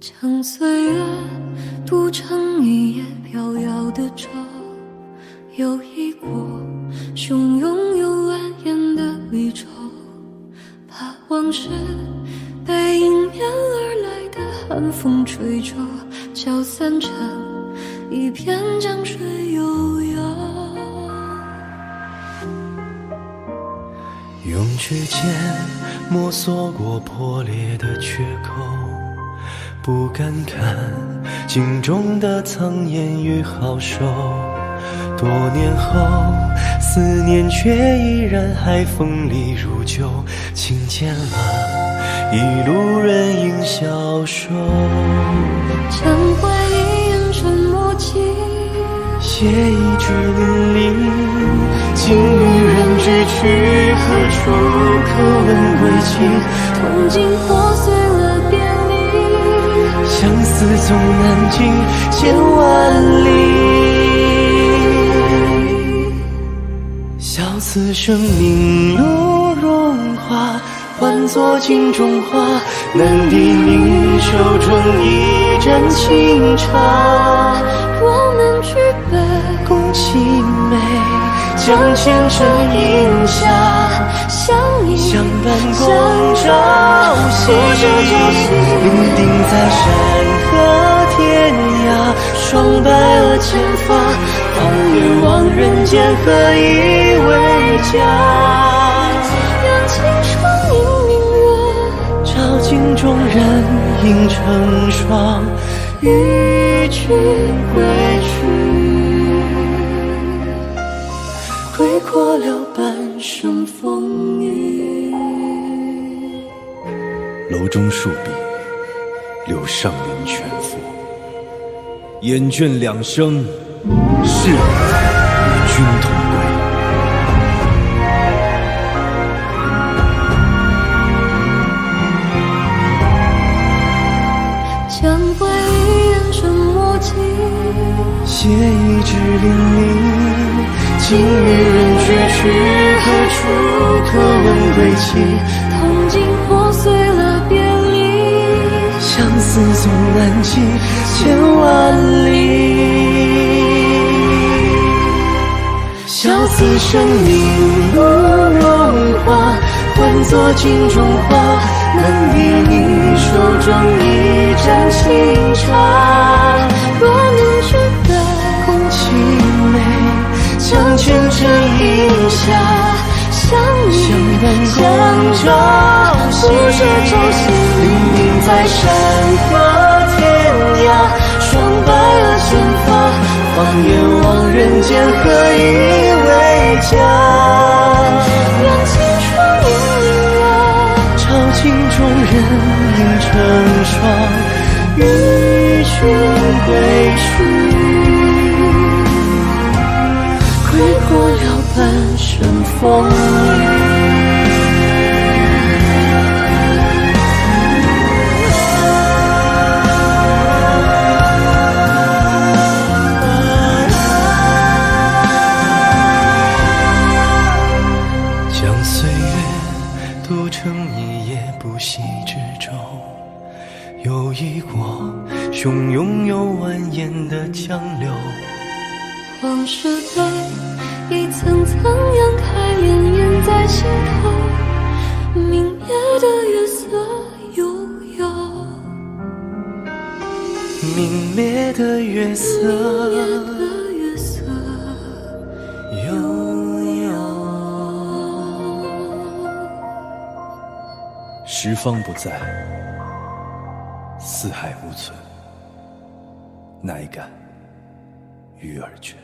将岁月赌成一叶飘摇的舟，游弋过汹涌又蜿蜒的离愁，把往事被迎面而来的寒风吹皱，搅散成一片江水悠悠。用指尖摸索过破裂的缺口，不敢看镜中的苍颜与好手。多年后，思念却依然还锋利如旧，轻见了一路人影消瘦。将回忆研成墨迹，写一句淋漓，今与人知去何处？可问归期？痛经破碎了，相思总难尽千万里。笑此生命如荣华，换作镜中花，难敌你手中一盏清茶。我们举杯共凄美，将前尘饮下，相依相伴共朝夕。间，何以为家？让青春映明月，照镜中人影成双，与君归去。归过了半生风雨。楼中数笔，留上林泉赋。厌倦两生，是将回忆研成墨迹，写一纸淋漓，今与人去去何处？可问归期？痛经破碎了别离，相思总难寄千万里。笑此生命如荣华，换作镜中花，难敌你手中一盏清茶。若能举杯共凄美，将前尘饮下，相依相伴相共朝夕。不舍朝夕明明在山河镜中人影成双，与君归去。归过了半生风雨。将岁月赌成游弋过汹涌又蜿蜒的江流。往事被一层层扬开，潋滟在心头。明灭的月色悠悠，明灭的月色灭的月色悠悠。十方不在，四海无存，乃敢与尔绝。